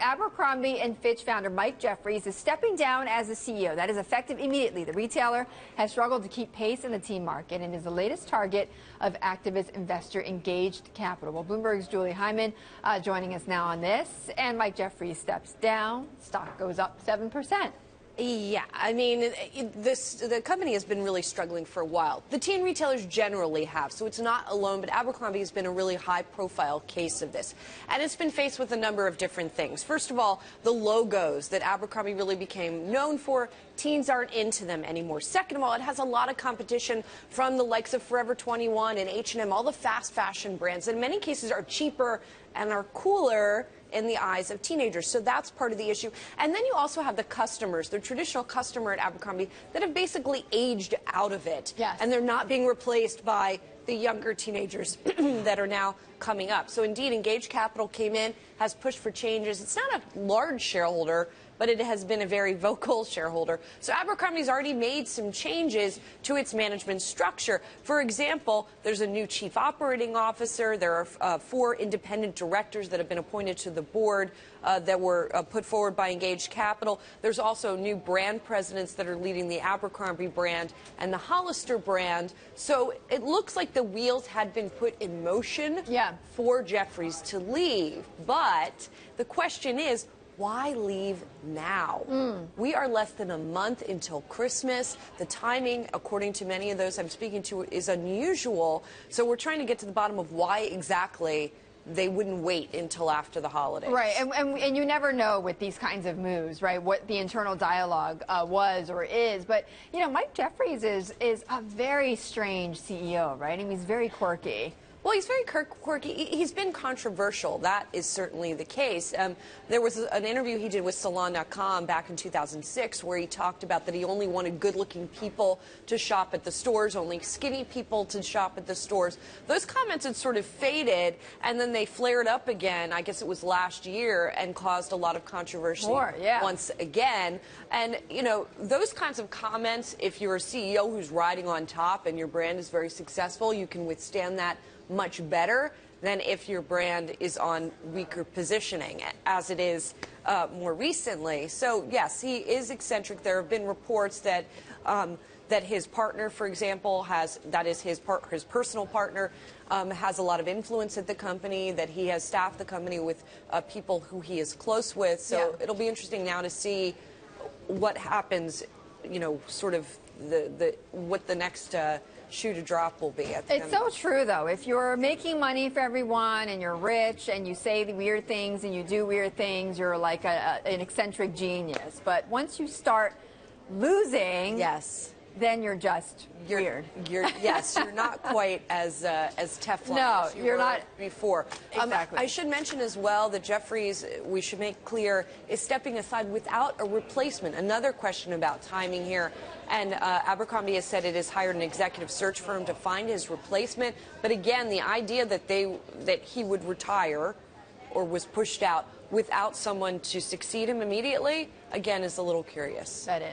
Abercrombie and Fitch founder Mike Jeffries is stepping down as the CEO. That is effective immediately. The retailer has struggled to keep pace in the teen market and is the latest target of activist investor Engage Capital. Well, Bloomberg's Julie Hyman uh, joining us now on this. And Mike Jeffries steps down. Stock goes up 7%. Yeah, I mean, this the company has been really struggling for a while. The teen retailers generally have, so it's not alone. But Abercrombie has been a really high-profile case of this, and it's been faced with a number of different things. First of all, the logos that Abercrombie really became known for. Teens aren't into them anymore. Second of all, it has a lot of competition from the likes of Forever 21 and H&M, all the fast fashion brands. In many cases, are cheaper and are cooler in the eyes of teenagers. So that's part of the issue. And then you also have the customers, the traditional customer at Abercrombie that have basically aged out of it. Yes. And they're not being replaced by the younger teenagers that are now coming up. So indeed, Engage Capital came in, has pushed for changes. It's not a large shareholder, but it has been a very vocal shareholder. So Abercrombie's already made some changes to its management structure. For example, there's a new chief operating officer. There are uh, four independent directors that have been appointed to the board uh, that were uh, put forward by Engage Capital. There's also new brand presidents that are leading the Abercrombie brand and the Hollister brand. So it looks like the wheels had been put in motion yeah. for Jeffries to leave. But the question is, why leave now? Mm. We are less than a month until Christmas. The timing, according to many of those I'm speaking to, is unusual. So we're trying to get to the bottom of why exactly they wouldn't wait until after the holidays. Right, and, and, and, you never know with these kinds of moves, right, what the internal dialogue uh, was or is. But, you know, Mike Jeffries is, is a very strange CEO, right? I mean, he's very quirky. Well, he's very quirky. He's been controversial. That is certainly the case. Um, there was an interview he did with Salon.com back in 2006 where he talked about that he only wanted good-looking people to shop at the stores, only skinny people to shop at the stores. Those comments had sort of faded, and then they flared up again. I guess it was last year and caused a lot of controversy More, yeah. once again. And you know, those kinds of comments, if you're a CEO who's riding on top and your brand is very successful, you can withstand that much better than if your brand is on weaker positioning, as it is uh, more recently. So, yes, he is eccentric. There have been reports that. Um, that his partner, for example, has that is his part, his personal partner, um, has a lot of influence at the company. That he has staffed the company with uh, people who he is close with. So yeah. it'll be interesting now to see what happens. You know, sort of the the what the next. Uh, shoe to drop will be. it's so true, though. If you're making money for everyone and you're rich and you say the weird things and you do weird things, you're like a, a, an eccentric genius. But once you start losing, yes then you're just you're, weird. You're, yes, you're not quite as uh, as Teflon no, as you you're not before. Exactly. Um, I should mention as well that Jeffries, we should make clear, is stepping aside without a replacement. Another question about timing here. And uh, Abercrombie has said it has hired an executive search firm to find his replacement. But again, the idea that they that he would retire or was pushed out without someone to succeed him immediately, again, is a little curious. That is.